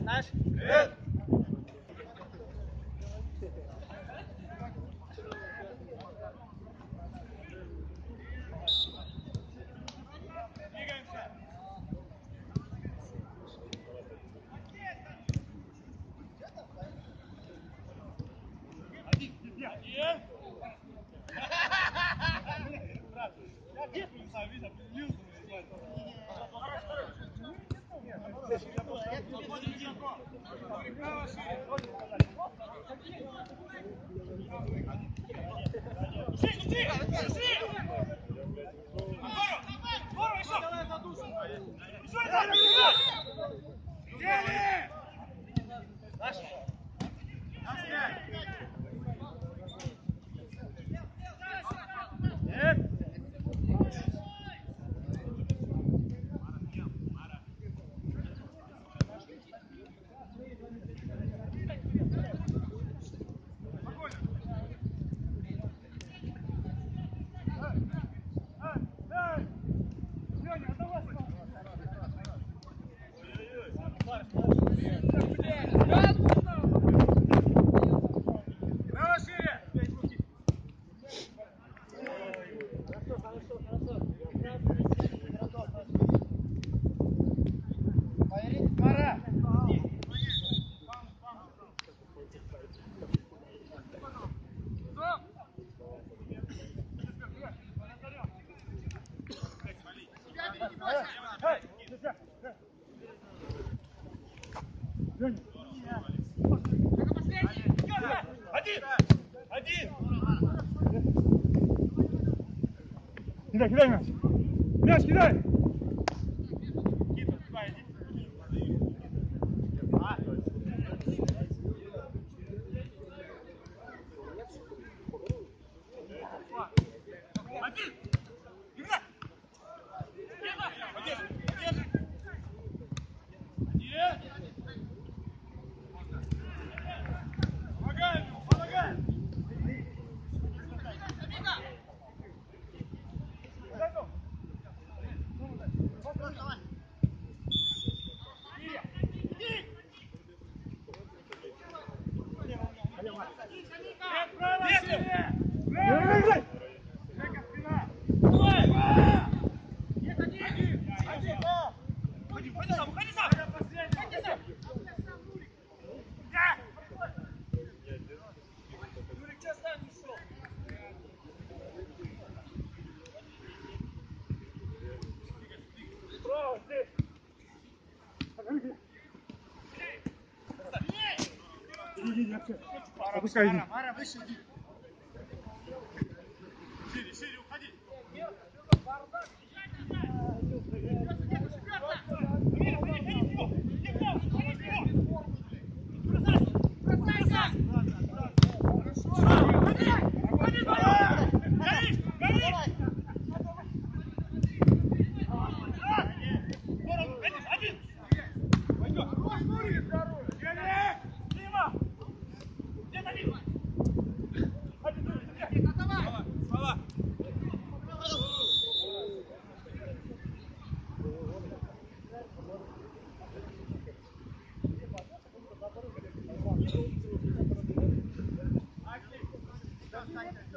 Satanás. Medo. É. Reprova, Пускай. Мара, Мара, выше.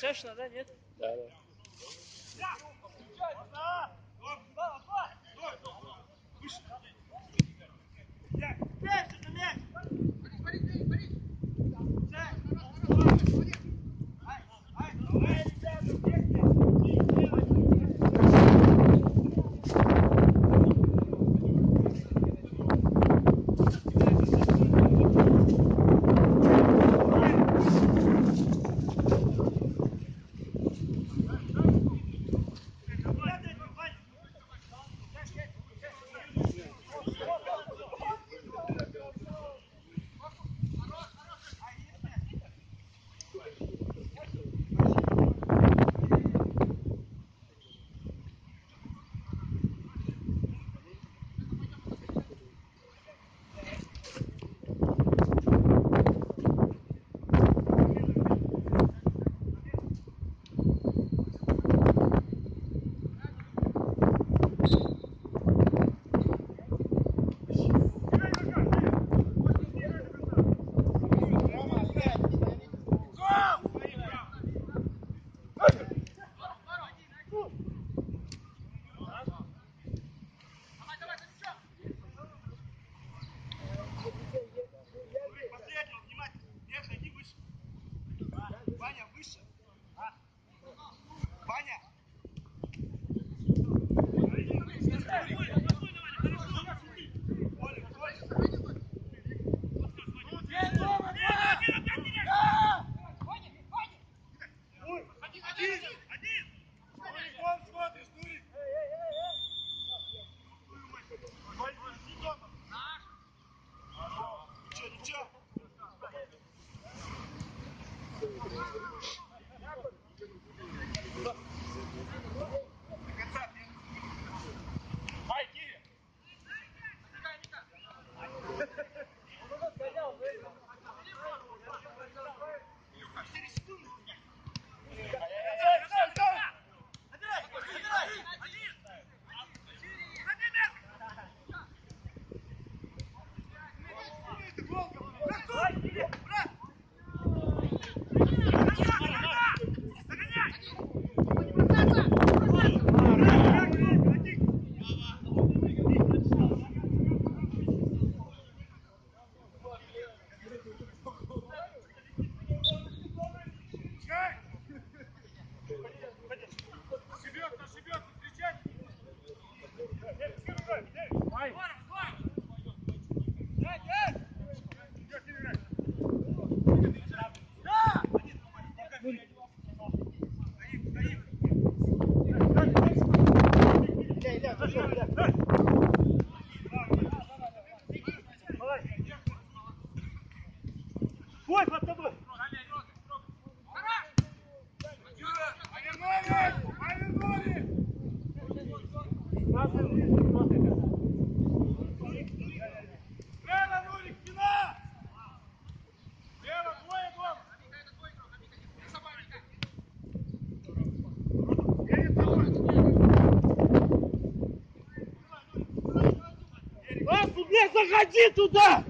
Шашина, да, нет? Да, да. заходи туда!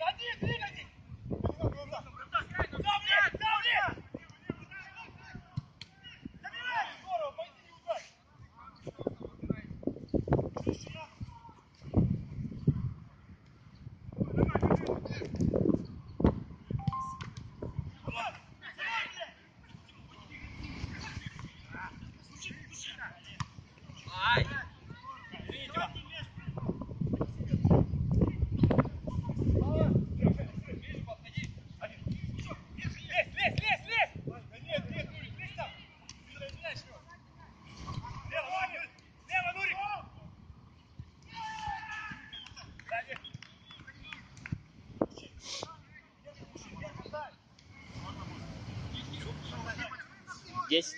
love you, dude. здесь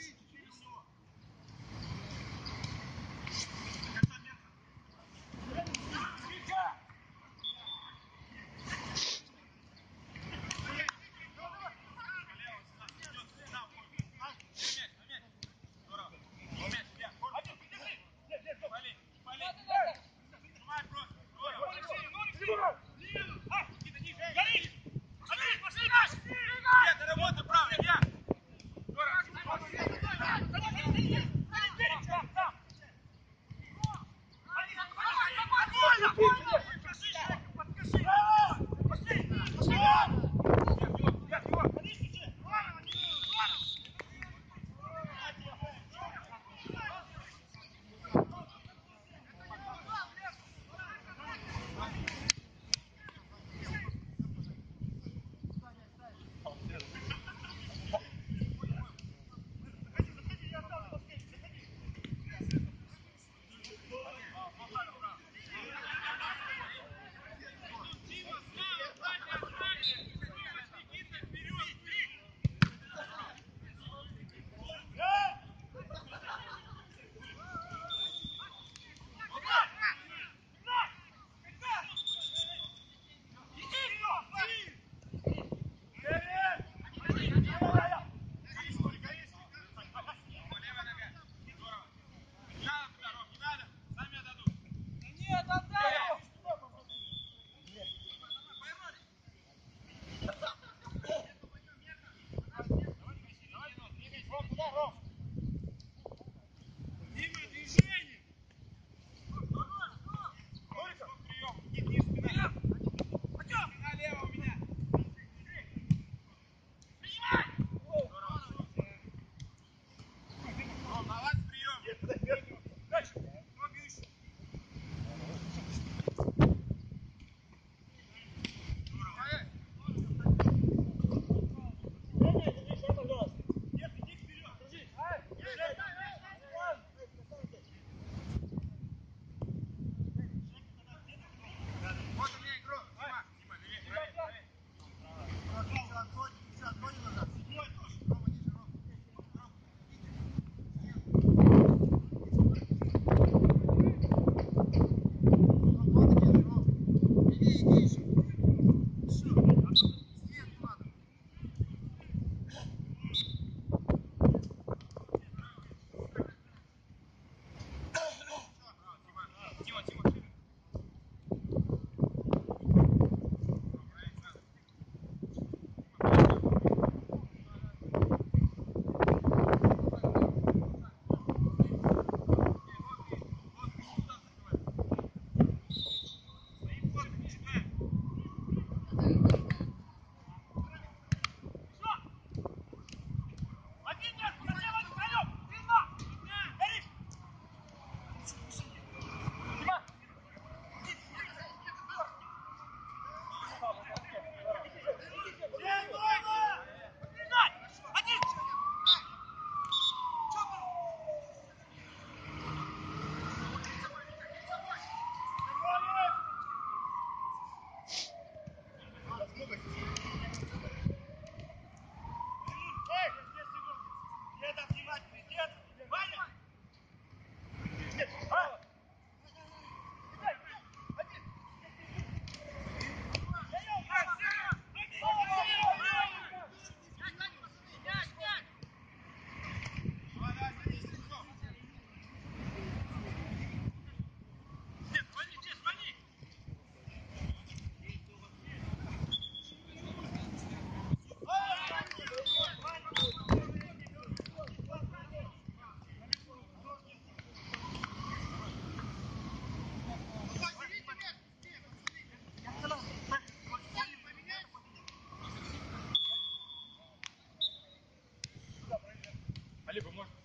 Олег, может,